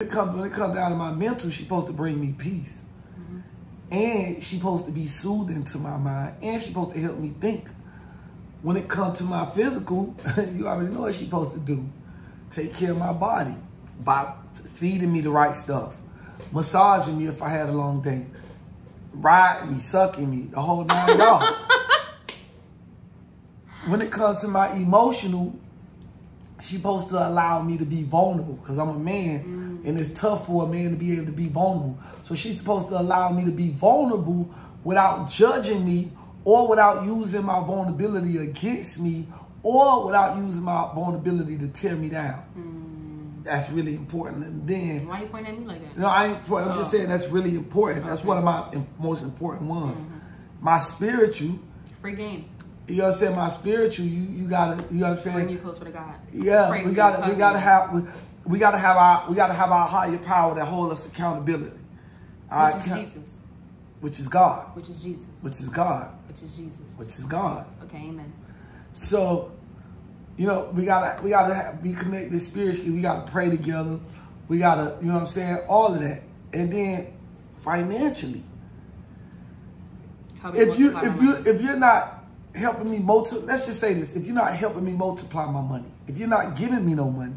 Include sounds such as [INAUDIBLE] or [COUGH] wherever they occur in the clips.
it comes when it comes down to my mental, she's supposed to bring me peace. Mm-hmm. And she's supposed to be soothing to my mind. And she's supposed to help me think. When it comes to my physical, [LAUGHS] you already know what she's supposed to do. Take care of my body by feeding me the right stuff. Massaging me if I had a long day. Riding me, sucking me, the whole nine yards. [LAUGHS] when it comes to my emotional, she's supposed to allow me to be vulnerable because I'm a man mm. and it's tough for a man to be able to be vulnerable. So she's supposed to allow me to be vulnerable without judging me or without using my vulnerability against me or without using my vulnerability to tear me down. Mm. That's really important. And then why are you pointing at me like that? No, I ain't. I'm oh. just saying that's really important. That's one of my most important ones. Mm -hmm. My spiritual. Free game you know what I'm saying? My spiritual, you you gotta you know what I'm saying? Bring you closer to God. Yeah, Pray we gotta we gotta have we, we gotta have our we gotta have our higher power that hold us accountability. Which is Jesus. Which is God. Which is Jesus. Which is God. Which is Jesus. Which is God. Okay, amen. So, you know, we gotta we gotta have, be connected spiritually. We gotta pray together. We gotta, you know what I'm saying? All of that, and then financially. How If you if you if you're not helping me multiply, let's just say this, if you're not helping me multiply my money, if you're not giving me no money,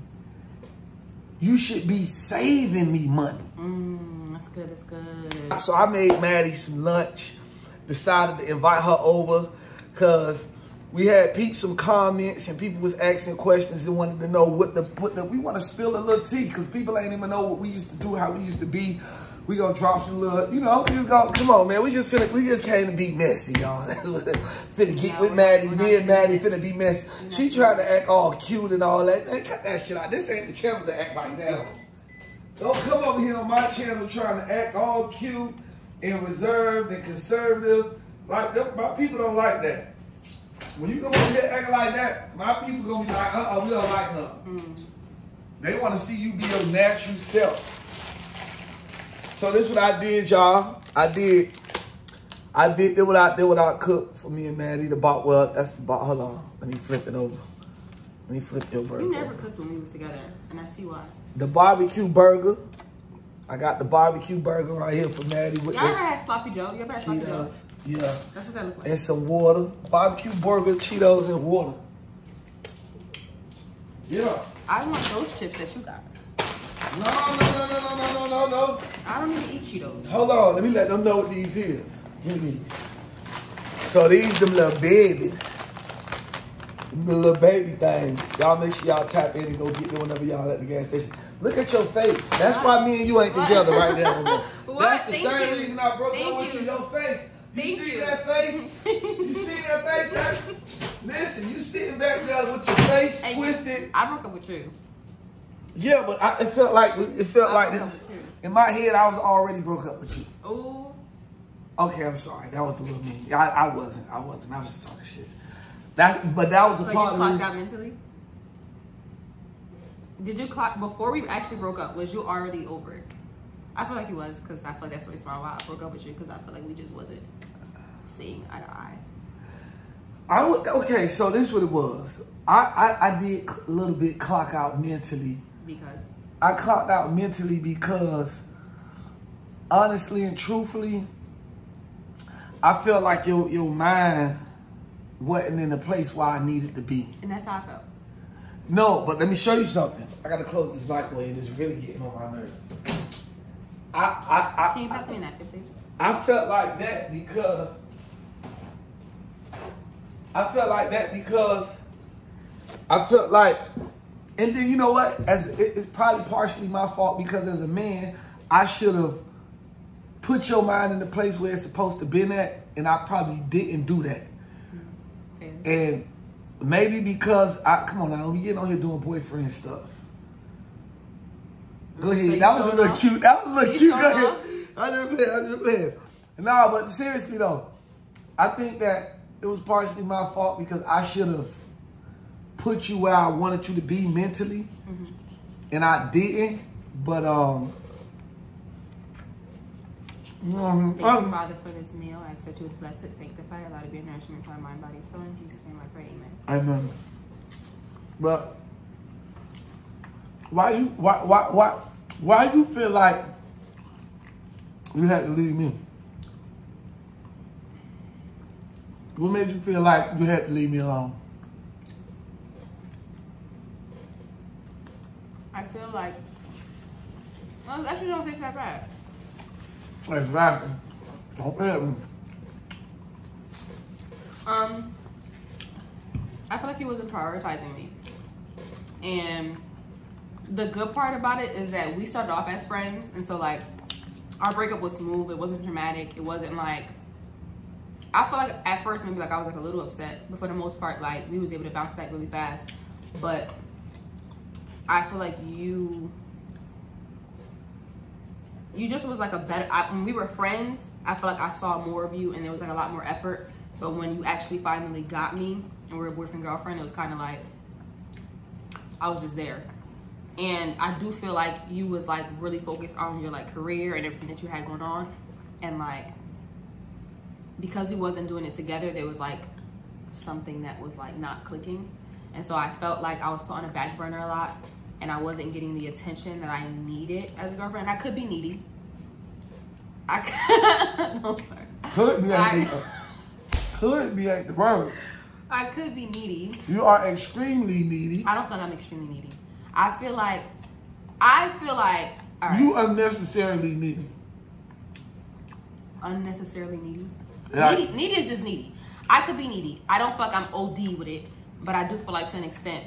you should be saving me money. Mm, that's good, that's good. So I made Maddie some lunch, decided to invite her over because we had peeped some comments and people was asking questions and wanted to know what the, what the we want to spill a little tea because people ain't even know what we used to do, how we used to be we gonna drop some little, you know, we just gonna, come on, man. We just finna, we just came to be messy, y'all. [LAUGHS] finna get with Maddie. Me and Maddie finna be messy. She tried to act all cute and all that. Man, cut that shit out. This ain't the channel to act like that Don't come over here on my channel trying to act all cute and reserved and conservative. Like, my people don't like that. When you come over here acting like that, my people gonna be like, uh-uh, we don't like her. Mm. They want to see you be your natural self. So this is what I did, y'all. I did, I did, did what I did what I cooked for me and Maddie. The bot, well, that's the bot. Hold on, let me flip it over. Let me flip your burger. We never cooked when we was together, and I see why. The barbecue burger. I got the barbecue burger right here for Maddie. Y'all ever had sloppy Joe? You ever had sloppy Joe? Yeah. That's what that look like. And some water. Barbecue burger, Cheetos, and water. Yeah. I want those chips that you got. No, no, no, no, no, no, no, no. I don't even eat Cheetos. Hold on, let me let them know what these is. Give me these. So these them little babies. Them little baby things. Y'all make sure y'all tap in and go get them whenever y'all at the gas station. Look at your face. That's why me and you ain't together right now. [LAUGHS] That's the Thank same you. reason I broke Thank up with you. Your face. You Thank see you. that face? [LAUGHS] you see that face? That, listen, you sitting back there with your face hey, twisted. I broke up with you. Yeah, but I, it felt like it felt like in my head I was already broke up with you. Ooh. Okay, I'm sorry. That was the little mean. I, I wasn't. I wasn't. I was just talking shit. That, but that was so a part you clocked out mentally. Did you clock before we actually broke up? Was you already over it? I feel like he was because I feel like that's the reason why I broke up with you because I feel like we just wasn't seeing eye to eye. I would okay. So this what it was. I, I I did a little bit clock out mentally because? I clocked out mentally because honestly and truthfully, I felt like your your mind wasn't in the place where I needed to be. And that's how I felt. No, but let me show you something. I gotta close this microwave. It's really getting on my nerves. I I I Can you pass I, me a napkin, please? I felt like that because I felt like that because I felt like and then you know what? As it's probably partially my fault because as a man, I should have put your mind in the place where it's supposed to be at, and I probably didn't do that. Mm-hmm. And maybe because I come on now, we getting on here doing boyfriend stuff. Go ahead. So that was a little cute. That was a little cute. Go ahead. I just playing. I just playing. No, but seriously though, I think that it was partially my fault because I should have put you where I wanted you to be mentally, mm-hmm. and I didn't. But um, Thank um, you, Father, for this meal. I ask that you would bless it, sanctify, allow it to be a nourishment to our mind, body, soul. In Jesus' name I pray, amen. Amen. But why you why why why Why you feel like you had to leave me? What made you feel like you had to leave me alone? I feel like well, actually don't think that bad. Exactly. Don't. Um, I feel like he wasn't prioritizing me, and the good part about it is that we started off as friends, and so like our breakup was smooth. It wasn't dramatic. It wasn't like I feel like at first maybe like I was like a little upset, but for the most part, like we was able to bounce back really fast. But I feel like you you just was like a better I, when we were friends i feel like i saw more of you and there was like a lot more effort. But when you actually finally got me and we were boyfriend girlfriend it was kind of like i was just there. And i do feel like you was like really focused on your like career and everything that you had going on. And like because we wasn't doing it together there was like something that was like not clicking and so i felt like i was put on a back burner a lot and I wasn't getting the attention that I needed as a girlfriend. I could be needy. I could, [LAUGHS] no, sorry. Could be I- the, could be ain't the word. I could be needy. You are extremely needy. I don't feel like I'm extremely needy. I feel like, I feel like, right, You unnecessarily needy. unnecessarily needy. Yeah. Needy, needy is just needy. I could be needy. I don't fuck. I'm OD with it, but I do feel like to an extent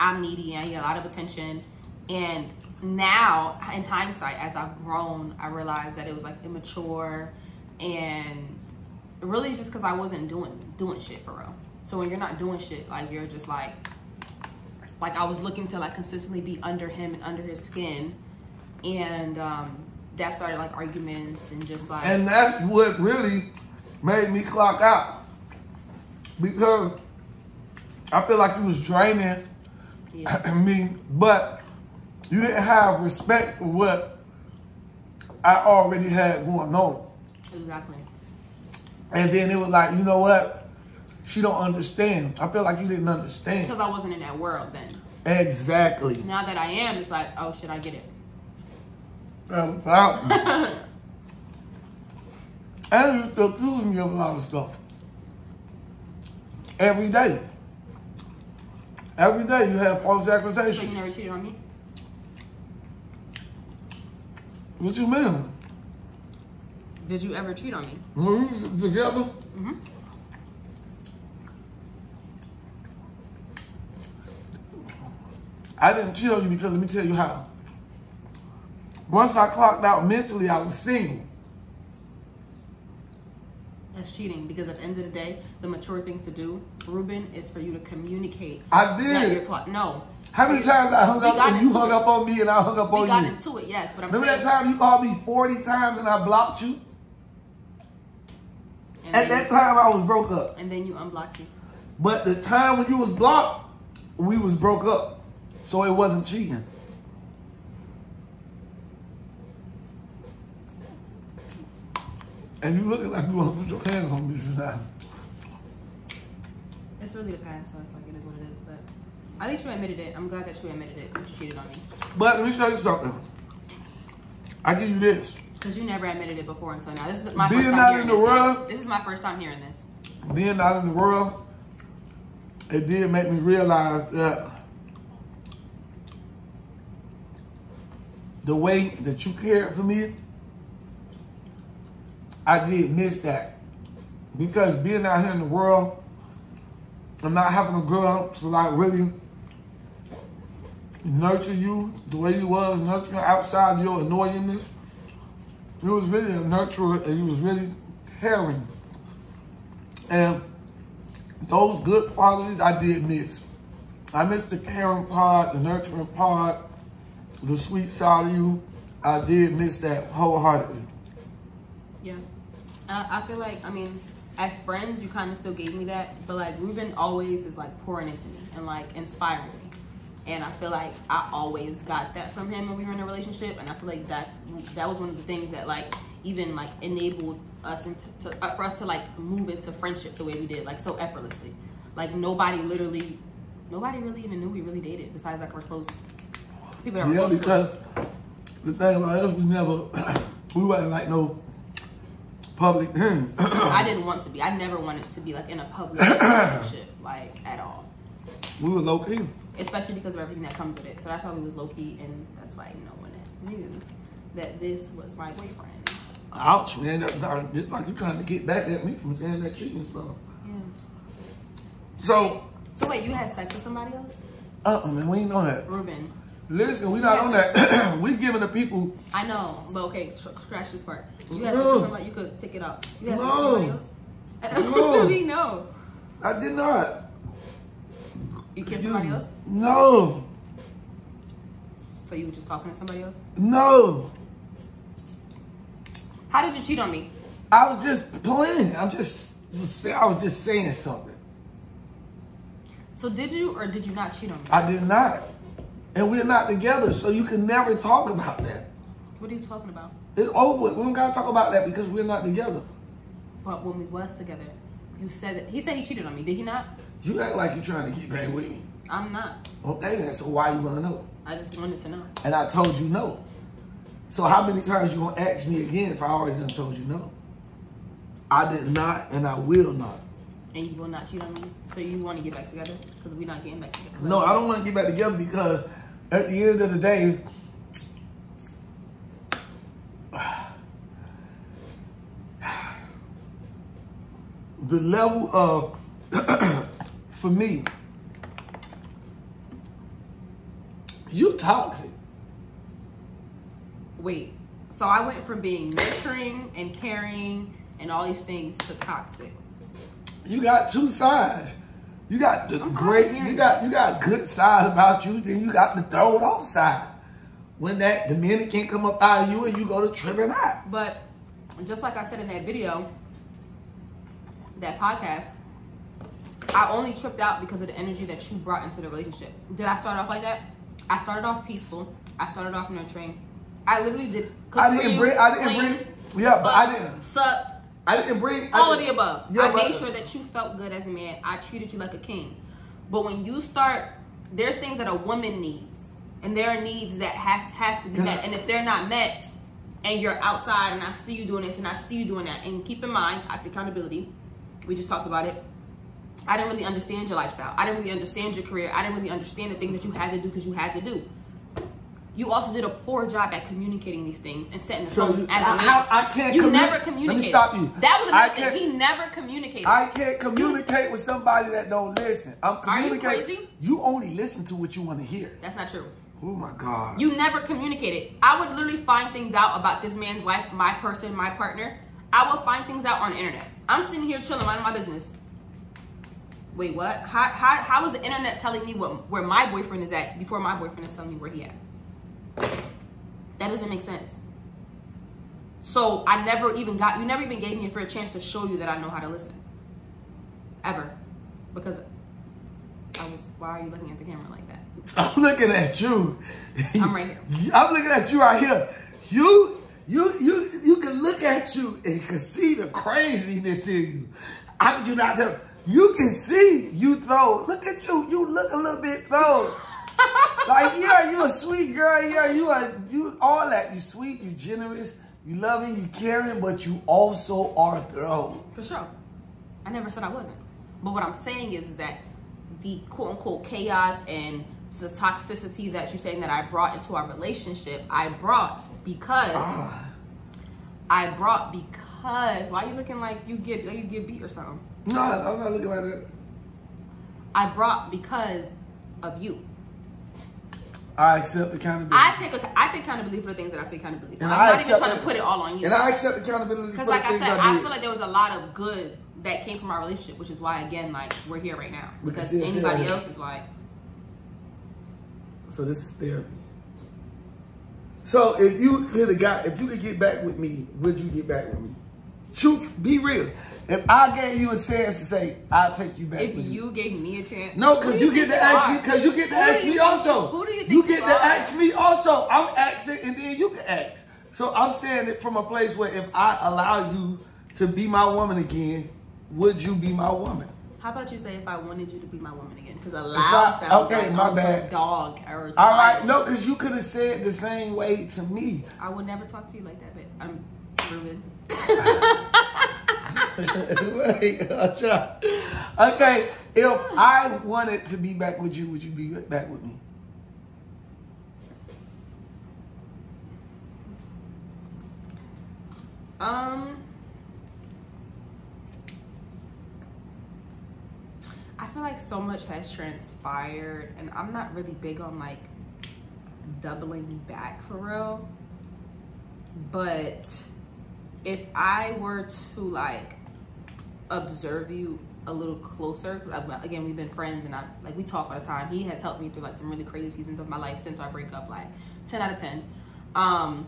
I'm needy and I need a lot of attention. And now, in hindsight, as I've grown, I realized that it was like immature and really just because I wasn't doing doing shit for real. So when you're not doing shit, like you're just like, like I was looking to like consistently be under him and under his skin, and um, that started like arguments and just like And that's what really made me clock out. Because I feel like you was draining yeah. [LAUGHS] me, but you didn't have respect for what I already had going on. exactly. And then it was like, you know what? She don't understand. I feel like you didn't understand. Because I wasn't in that world then. Exactly. Now that I am, it's like, oh should I get it. Um, [LAUGHS] I- and you still accuse me of a lot of stuff. Every day. Every day you have false accusations. So you never cheated on me? What you mean? Did you ever cheat on me? When we together, Mm-hmm. I didn't cheat on you because let me tell you how. Once I clocked out mentally, I was single. That's cheating because at the end of the day, the mature thing to do, Ruben, is for you to communicate. I did. no. How many times I hung we up and you hung it. up on me and I hung up We on you? Got into it, yes, but I'm Remember that time you called me 40 times and I blocked you? At that time, I was broke up. And then you unblocked me. But the time when you was blocked, we was broke up. So it wasn't cheating. And you looking like you want to put your hands on me tonight. It's really the past, so it's like it is what it is. But I think you admitted it. I'm glad that you admitted it that you cheated on me. But let me show you something. I give you this. Because you never admitted it before until now. This is my Being first time out hearing in the this. world- This is my first time hearing this. Being out in the world, it did make me realize that the way that you cared for me, I did miss that. Because being out here in the world, and not having a girl to like really nurture you the way you was, nurturing outside your annoyingness. You was really a nurturer and you was really caring. And those good qualities I did miss. I missed the caring part, the nurturing part, the sweet side of you. I did miss that wholeheartedly. Yeah. I feel like, I mean, as friends, you kind of still gave me that. But like, Ruben always is like pouring into me and like inspiring me. And I feel like I always got that from him when we were in a relationship. And I feel like that's that was one of the things that like even like enabled us into to, uh, for us to like move into friendship the way we did, like so effortlessly. Like nobody literally, nobody really even knew we really dated besides like our close people that were Yeah, close to us. because the thing about us, we never, [CLEARS THROAT] we wasn't like no public. Hmm. [CLEARS THROAT] I didn't want to be. I never wanted to be like in a public [CLEARS THROAT] relationship, like at all. we were low key. Especially because of everything that comes with it. So that probably was low key, and that's why no one knew that this was my boyfriend. Ouch, man. That's not, just like you trying to get back at me from saying that cheating stuff. Yeah. So, So wait, you had sex with somebody else? uh-uh, man, we ain't know that. Ruben. Listen, we not on that. [CLEARS THROAT] we giving the people, I know, but okay, scratch this part. You sex No. somebody, you could take it out. You with No. somebody else? No. [LAUGHS] really? No. I did not. You kissed somebody else? No, So you were just talking to somebody else? no. How did you cheat on me? I was just playing. I'm just, I was just saying something. So did you or did you not cheat on me? I did not. And we're not together, so you can never talk about that. What are you talking about? It's over. with. We don't gotta talk about that because we're not together. But when we was together, you said that he said he cheated on me. Did he not? You act like you're trying to get back with me. I'm not. Okay, then, so why you wanna know? I just wanted to know. And I told you no. So how many times you gonna ask me again if I already done told you no? I did not, and I will not. And you will not cheat on me. So you want to get back together? Because we're not getting back together. No, I don't want to get back together because at the end of the day, [SIGHS] the level of, [CLEARS THROAT] for me, you toxic. Wait. So I went from being nurturing and caring and all these things to toxic. You got two sides. You got the I'm great, you got you got good side about you, then you got the throw it off side. When that Dominican come up out of you and you go to tripping out. But just like I said in that video, that podcast, I only tripped out because of the energy that you brought into the relationship. Did I start off like that? I started off peaceful. I started off nurturing. I literally did. I didn't bring I didn't bring yeah, but I uh, didn't Suck, I didn't bring I all of the above. Yeah, I made sure that you felt good as a man. I treated you like a king. But when you start, there's things that a woman needs, and there are needs that have has to be Can met. And if they're not met, and you're outside, and I see you doing this, and I see you doing that, and keep in mind, I take accountability. We just talked about it. I didn't really understand your lifestyle. I didn't really understand your career. I didn't really understand the things that you had to do because you had to do. You also did a poor job at communicating these things and setting the So tone as a I- man. how- I can't You commu- never Let me stop you. That was I another thing. He never communicated. I can't communicate with somebody that don't listen. I'm Are you crazy? You only listen to what you want to hear. That's not true. Oh my God. You never communicated. I would literally find things out about this man's life, my person, my partner. I would find things out on the internet. I'm sitting here chilling, minding my business. Wait, what? How, how, how is the internet telling me what, where my boyfriend is at before my boyfriend is telling me where he at? That doesn't make sense. So I never even got, you never even gave me a fair chance to show you that I know how to listen. Ever. Because I was, why are you looking at the camera like that? [LAUGHS] I'm looking at you. [LAUGHS] I'm right here. [LAUGHS] I'm looking at you right here. You, you, you, you can look at you and can see the craziness in you. How could you not tell? You can see you throw. Look at you. You look a little bit thrown. Like yeah, you a sweet girl. Yeah, you are. You all that. You sweet. You generous. You loving. You caring. But you also are thrown. For sure. I never said I wasn't. But what I'm saying is, is that the quote unquote chaos and the toxicity that you're saying that I brought into our relationship, I brought because Ah. I brought because why are you looking like you get like you get beat or something? No, I'm not looking like that. I brought because of you. I accept accountability. I take a, I take accountability for the things that I take accountability for. And I'm I not even trying to put it all on you. and I accept accountability for Because like I said, I I, feel like there was a lot of good that came from our relationship, which is why again, like we're here right now. Because anybody else is like, So this is therapy. So if you could have got, if you could get back with me, would you get back with me? Truth, be real. If I gave you a chance to say, I'll take you back if you. you gave me a chance. No, because do you, get to ask me, because you get to Who ask me think also. Who do you think You get you to ask me also. I'm asking and then you can ask. So I'm saying it from a place where if I allow you to be my woman again, would you be my woman? How about you say if I wanted you to be my woman again? Because allow I- sounds okay, like my bad. a dog or a All right, no, because you could have said the same way to me. I would never talk to you like that, but I'm Ruben. [LAUGHS] Wait, [LAUGHS] Okay, if I wanted to be back with you, would you be back with me? Um, I feel like so much has transpired, and I'm not really big on like doubling back for real. But if I were to like observe you a little closer. Again, we've been friends and I like we talk all the time. He has helped me through like some really crazy seasons of my life since our breakup, like 10 out of 10. Um,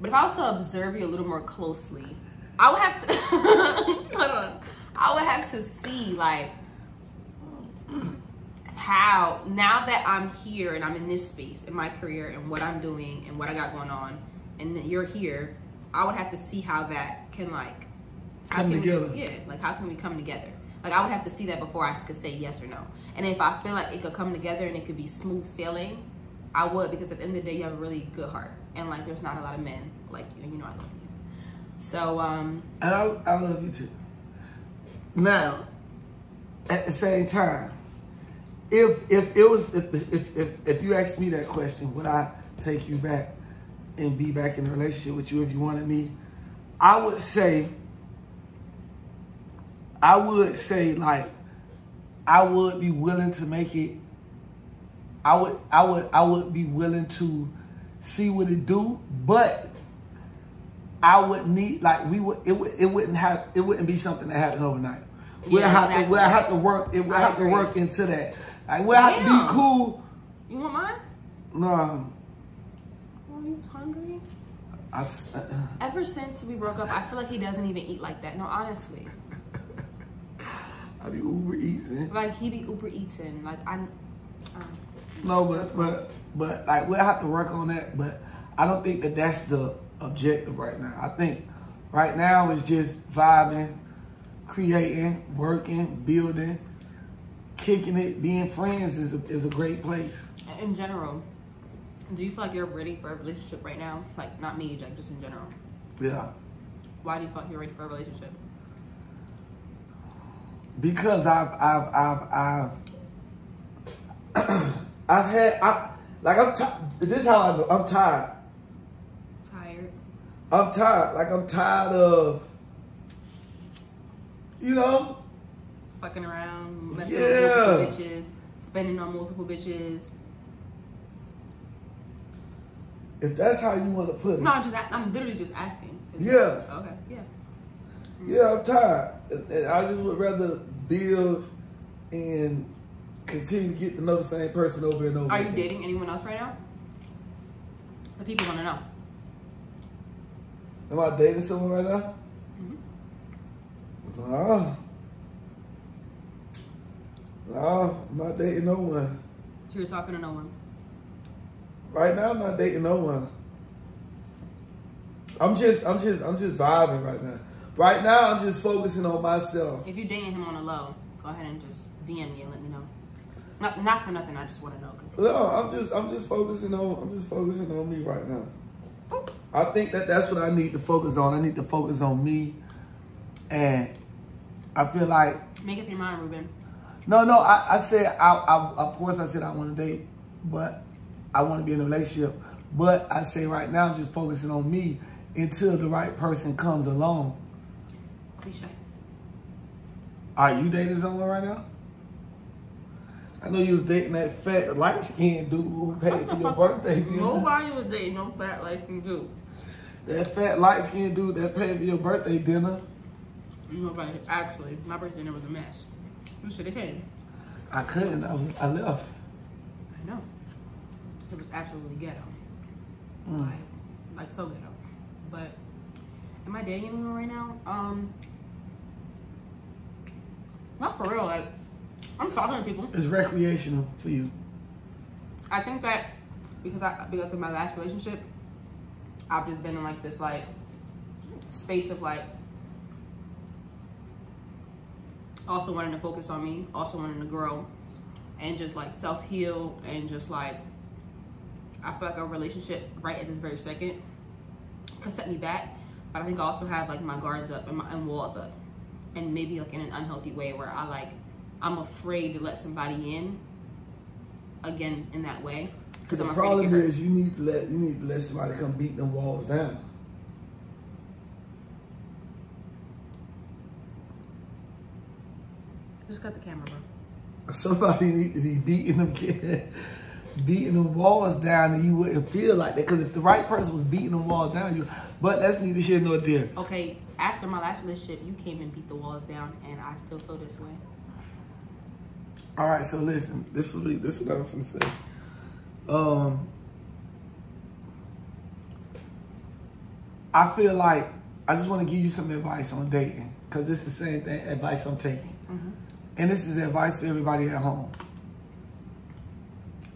but if I was to observe you a little more closely, I would have to [LAUGHS] hold on. I would have to see like how now that I'm here and I'm in this space in my career and what I'm doing and what I got going on, and you're here, I would have to see how that can like how Come can together. We, yeah, like how can we come together? Like I would have to see that before I could say yes or no. And if I feel like it could come together and it could be smooth sailing, I would because at the end of the day you have a really good heart and like there's not a lot of men like you and you know I love you. So um And I, I love you too. Now, at the same time, if if it was if if if, if you asked me that question, would I take you back and be back in a relationship with you if you wanted me? I would say I would say like I would be willing to make it I would I would I would be willing to see what it do, but I would need like we would it would it wouldn't have it wouldn't be something that happened overnight. We'll Yeah, have exactly. to we'll have to work it we'll I have to work into that. Like we'll have to be cool. you want mine? No, Are you hungry? I just, uh, Ever since we broke up, I feel like he doesn't even eat like that. No, honestly. I be Uber eating. Like he be Uber eating. Like I um, No, but but but like we'll have to work on that. But I don't think that that's the objective right now. I think right now it's just vibing, creating, working, building, kicking it, being friends is a, is a great place. in general, do you feel like you're ready for a relationship right now? Like not me, like just in general. Yeah, Why do you feel like you're ready for a relationship? Because I've I've I've I've [CLEARS THROAT] I've had I like I'm ti This is how I know I'm tired. Tired. I'm tired. Like I'm tired of, you know, Fucking around, messing Yeah. with multiple bitches, spending on multiple bitches. if that's how you want to put it. No, I'm just I'm literally just asking. Yeah. Okay. Yeah. Yeah, I'm tired. And I just would rather build and continue to get to know the same person over and over. Are you again. dating anyone else right now? The people want to know. Am I dating someone right now? Mhm. No. No, I'm not dating no one. So you're talking to no one. Right now, I'm not dating no one. I'm just, I'm just, I'm just vibing right now. Right now, I'm just focusing on myself. If you're dating him on the low, go ahead and just DM me and let me know. Not, not for nothing. I just want to know because No, I'm just, I'm just focusing on, I'm just focusing on me right now. I think that that's what I need to focus on. I need to focus on me, and I feel like make up your mind, Ruben. no, no. I, I said, I, I, of course, I said I want to date, but I want to be in a relationship. But I say right now, I'm just focusing on me until the right person comes along. Cliche. Are you dating someone right now? I know you was dating that fat light skinned dude who paid for your birthday. [LAUGHS] dinner. Nobody was dating no fat like you dude. That fat light skinned dude that paid for your birthday dinner. Nobody. Actually, my birthday dinner was a mess. You should have came. I couldn't. I was. I left. I know. It was actually ghetto. Mm. Like, like so ghetto. But am I dating anyone right now? Um, not for real. Like, I'm talking to people. It's recreational for you. I think that because I because of my last relationship, I've just been in like this like space of like Also wanting to focus on me, also wanting to grow and just like self heal and just like I feel like a relationship right at this very second could set me back. But I think I also have like my guards up and my and walls up. And maybe like in an unhealthy way where I like I'm afraid to let somebody in again in that way. Because the I'm afraid to problem get hurt. is you need to let you need to let somebody come beat them walls down. just cut the camera, bro. Somebody need to be beating them [LAUGHS] beating them walls down and you wouldn't feel like that. Because if the right person was beating them walls down, you but that's neither here nor there. Okay, after my last relationship, you came and beat the walls down, and I still feel this way. All right, so listen, this is this is what I'm gonna say. Um, I feel like I just want to give you some advice on dating because this is the same thing advice I'm taking, and this is advice for everybody at home.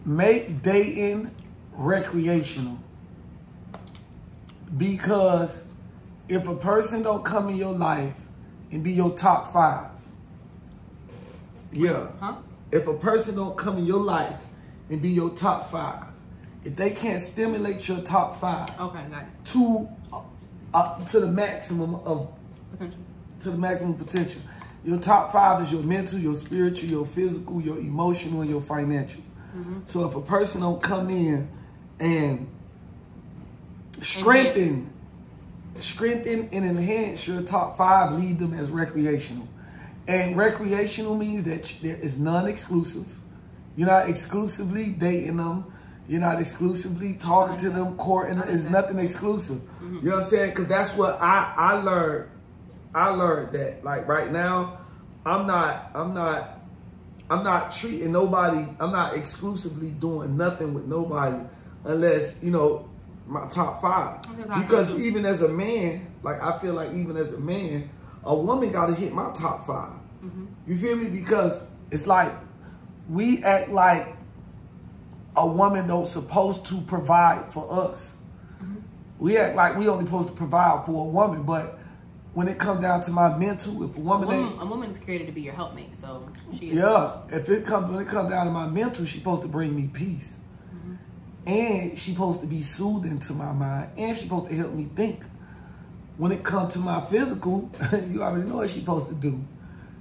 Make dating recreational because if a person don't come in your life and be your top five, yeah. Huh? If a person don't come in your life and be your top five, if they can't stimulate your top five Okay, got it. to uh, uh, to the maximum of Potential. to the maximum potential, your top five is your mental, your spiritual, your physical, your emotional, and your financial. So if a person don't come in and strengthen, strengthen and enhance your top five, leave them as recreational. And recreational means that there is non-exclusive. You're not exclusively dating them. You're not exclusively talking to them, courting them. It's nothing exclusive. Mm-hmm. You know what I'm saying? Because that's what I I learned. I learned that like right now, I'm not I'm not I'm not treating nobody. I'm not exclusively doing nothing with nobody unless you know my top five. That's how I Because even as a man, like I feel like even as a man, a woman got to hit my top 5 Mm-hmm. You feel me? Because it's like we act like a woman don't supposed to provide for us. Mm-hmm. We act like we only supposed to provide for a woman, but when it comes down to my mental, if a A woman ain't woman, a woman is created to be your helpmate, so she is. yeah, if it comes when it comes down to my mental, she's supposed to bring me peace, and she's supposed to be soothing to my mind, and she's supposed to help me think. When it comes to my physical, [LAUGHS] you already know what she's supposed to do: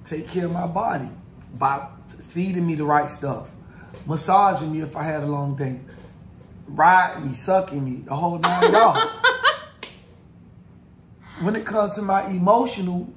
take care of my body by feeding me the right stuff, massaging me if I had a long day, riding me, sucking me, the whole nine [LAUGHS] yards. when it comes to my emotional,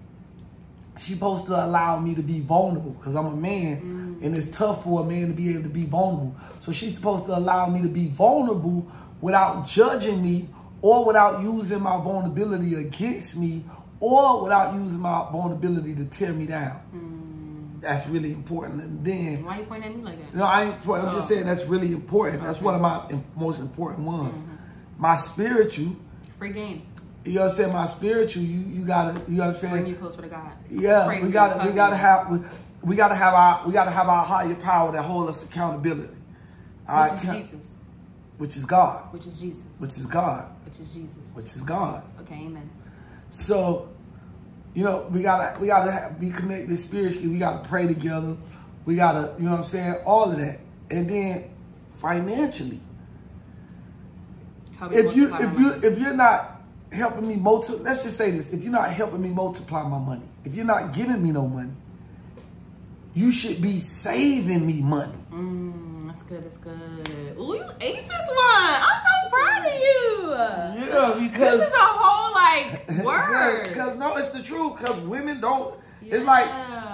she supposed to allow me to be vulnerable. Because I'm a man mm. And it's tough for a man to be able to be vulnerable. So she's supposed to allow me to be vulnerable without judging me or without using my vulnerability against me or without using my vulnerability to tear me down. Mm. That's really important. And then, Why you pointing at me like that? no, I ain't, I'm just Oh. saying that's really important. That's Okay. one of my most important ones. Mm-hmm. My spiritual, Free game. you know what I'm saying? My spiritual, you you gotta, you understand? Bring you closer to God. Yeah, Pray we gotta we gotta have we, we gotta have our we gotta have our higher power that hold us accountability. All Which right, is Jesus. which is God, Which is Jesus. which is God, Which is Jesus. which is God. Okay, amen. So, you know, we gotta we gotta have, be connected spiritually. We gotta pray together. We gotta, you know what I'm saying, all of that, and then financially, if you if you money. if you're not helping me multiply, let's just say this: if you're not helping me multiply my money, if you're not giving me no money, you should be saving me money. Mm, that's good. That's good. Ooh, you ate this one. I'm so proud of you. Yeah, because This is a whole like [LAUGHS] word. Because no, it's the truth. Because women don't. It's like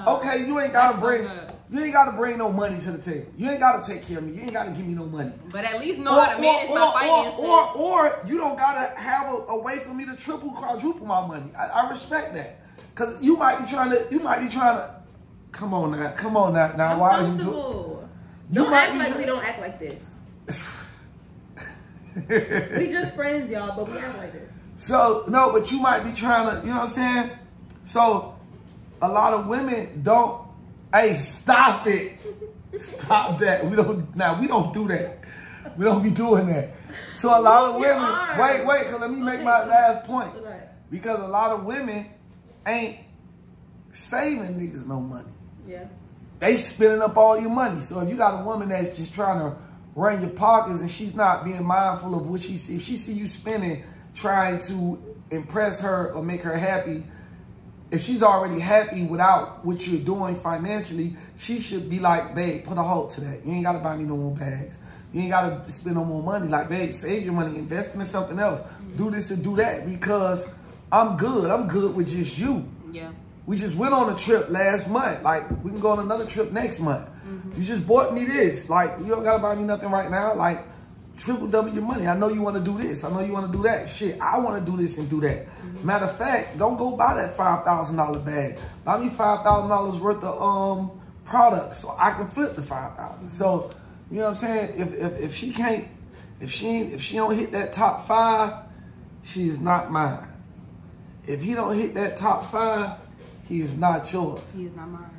okay, you ain't gotta That's bring. good. you ain't gotta bring no money to the table. You ain't gotta take care of me. You ain't gotta give me no money. but at least know how to manage or, my or, finances. or, or you don't gotta have a, a way for me to triple, quadruple my money. I, I respect that. Cause you might be trying to, you might be trying to. Come on now, come on now. Now, I'm why is you doing? You Don't might act like we don't act like this. [LAUGHS] We just friends, y'all, but we act like this. So no, but you might be trying to, you know what I'm saying? So a lot of women don't. Hey, stop it! Stop that. We don't. Now we don't do that. We don't be doing that. So a lot of [LAUGHS] women. Wait, wait. Cause let me make my last point. Because a lot of women ain't saving niggas no money. Yeah. They spending up all your money. So if you got a woman that's just trying to run your pockets and she's not being mindful of what she see, if she see you spending trying to impress her or make her happy, if she's already happy without what you're doing financially, she should be like, babe, put a halt to that. You ain't gotta buy me no more bags. You ain't gotta spend no more money. Like, babe, save your money, invest in something else. Do this and do that because I'm good. I'm good with just you. Yeah. We just went on a trip last month. Like, we can go on another trip next month. Mm-hmm. You just bought me this. Like, you don't gotta buy me nothing right now. Like, triple double your money. I know you wanna do this. I know you wanna do that. Shit, I wanna do this and do that. Mm-hmm. Matter of fact, don't go buy that $5,000 bag. Buy me $5,000 worth of um products so I can flip the 5000 mm-hmm. So, you know what I'm saying? If, if, if she can't, if she if she don't hit that top five, she is not mine. If he don't hit that top five, he is not yours. He is not mine.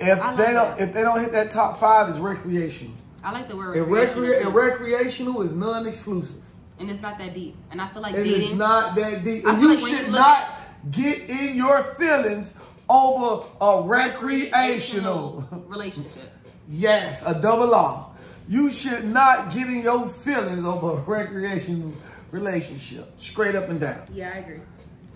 If like they don't, that. if they don't hit that top five, it's recreational. I like the word And, recreational recre- and recreational is non-exclusive. and it's not that deep. And I feel like It dating. is not that deep. And you like should not get in your feelings over a recreational. relationship. yes, a double R. You should not get in your feelings over a recreational relationship. Straight up and down. Yeah, I agree.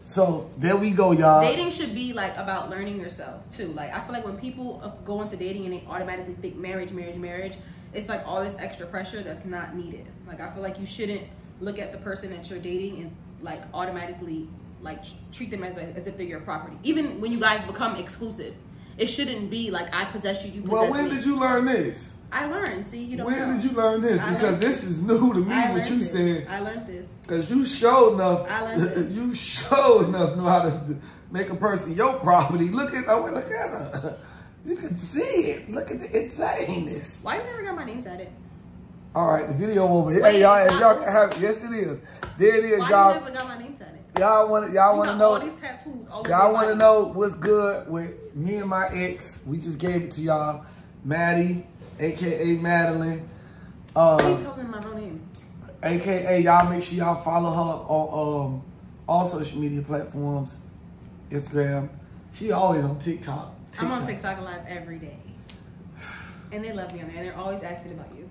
So there we go, y'all. dating should be like about learning yourself too. Like I feel like when people uh, go into dating and they automatically think marriage, marriage, marriage, it's like all this extra pressure that's not needed. Like I feel like you shouldn't look at the person that you're dating and like automatically like treat them as, a, as if they're your property. Even when you guys become exclusive, it shouldn't be like I possess you, you possess me. well, when me. did you learn this? I learned. See, you don't When know. did you learn this? I Because this is new to me. What you this. said. I learned this. Cause you show enough, I learned [LAUGHS] this. you show enough know how to make a person your property. Look at, oh, look at her. You can see it. Look at the insaneness. Why you never got my name tatted? All right, the video over here. Hey, y'all, as y'all can have, yes it is. There it is, y'all. you never got my name tatted? Y'all want, y'all want to got all know, these tattoos. y'all want to know what's good with me and my ex. We just gave it to y'all. Maddie, aka Madeline. Why you Uh, told me my real name? AKA, y'all make sure y'all follow her on um, all social media platforms, Instagram. She always on TikTok. I'm on TikTok live every day. [SIGHS] And they love me on there. And they're always asking about you.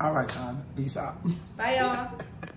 All right, Sean. Peace out. Bye, y'all. [LAUGHS]